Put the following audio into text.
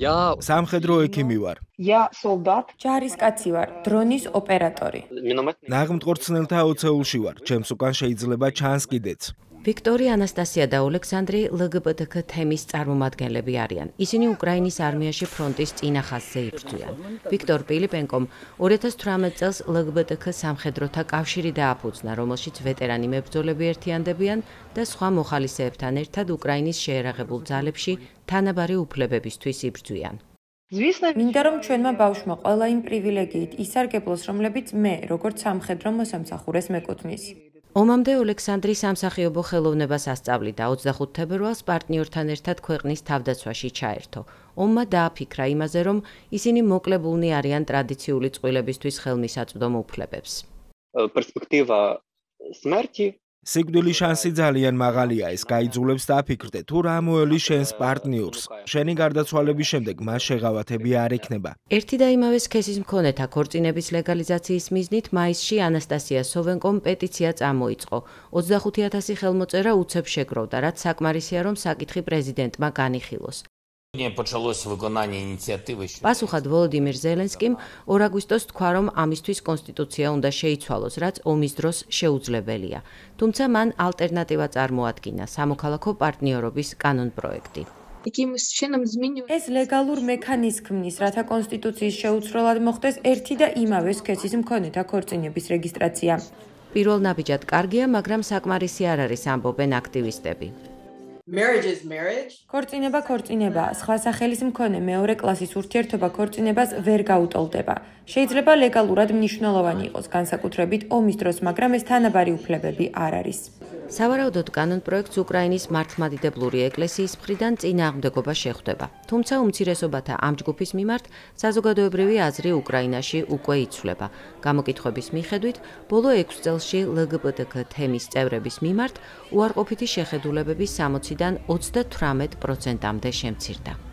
Я სამხედრო ექიმი ვარ. ჯარისკაცი ვარ, დრონის ოპერატორი. ნაღმტყორცნელთა აოცეულში ვარ, ჩემს უკან შეიძლება ჩანს კიდეც. ვიქტორია ანასტასია და ალექსანდრი ლგბტკ თემის წარმომადგენლები არიან. ისინი უკრაინის არმიაში ფრონტის წინახაზზე იბრძვიან. ვიქტორ პილიპენკომ 2018 წელს ლგბტკ სამხედროთა კავშირი დააფუძნა, რომელშიც ვეტერანი მებრძოლები ერთიანდებიან და სხვა მოხალისეებთან ერთად უკრაინის შეერაღებულ ძალებში თანაბარი უფლებებისთვის იბრძვიან. Звісно, მინდა რომ ჩვენმა ბავშვმა ყველა იმ პრივილეგიით ისარგებლოს, რომლებიც მე, როგორც სამხედრო მოსამსახურეს მეკუთვნის. ომამდე ოლექსანდრი სამსახიობო ხელოვნებას ასწავლიდა 25 თებერვალს პარტნიორთან ერთად ქვეყნის თავდაცვაში ჩაერთო. ომმა დააფიქრა იმაზე, რომ ისინი მოკლებულნი არიან ტრადიციული წყვილებისთვის ხელმისაწვდომ უფლებებს. Э, перспектива смерти სიკვდილის შანსი ძალიან მაღალია. ეს გაიძულებს დაფიქრდე, თუ რა მოელის შენს პარტნიორს. შენი გარდაცვალების შემდეგ მას შეღავათები არ ექნება. ერთი და იმავე სქესის მქონეთა ქორწინების ლეგალიზაციის მიზნით მაისში ანასტასია სოვენკომ პეტიცია წამოიწყო. 25000 ხელმოწერა უცებ შეგროვდა, რაც საკმარისია, რომ საკითხი პრეზიდენტმა განიხილოს. პასუხად ვოლოდიმირ ზელენსკიმ 2 აგვისტოს თქვა, რომ ამისთვის კონსტიტუცია უნდა შეიცვალოს, რაც ომის დროს შეუძლებელია. თუმცა მან ალტერნატივა წარმოადგინა სამოქალაქო პარტნიორობის კანონპროექტი. ეს ლეგალურ მექანიზმს ქმნის, რათა კონსტიტუციის შეუცვლელად მოხდეს ერთი და იმავე სქესის მქონეთა ქორწინების რეგისტრაცია. პირველ ნაბიჯად კარგია, მაგრამ საკმარისი არ არის, ამბობენ აქტივისტები. Marriage is marriage. ქორწინება ქორწინებაა, სხვა სახელის მქონე მეორე კლასის ურთიერთობა ქორწინებას ვერ გაუტოლდება. შეიძლება ლეგალურად მნიშვნელოვანი იყოს განსაკუთრებით ომის დროს, მაგრამ ეს თანაბარი უფლებები არ არის. სავარაუდოდ კანონპროექტს უკრაინის მართლმადიდებლური ეკლესიის მხრიდან წინააღმდეგობა შეხვდება. თუმცა უმცირესობათა ამ ჯგუფის მიმართ საზოგადოებრივი აზრი უკრაინაში უკვე იცვლება. გამოკითხვების მიხედვით, ბოლო 6 წელში ლგბტქ თემის წევრების მიმართ უარყოფითი შეხედულებები 60-დან 38%-მდე შემცირდა.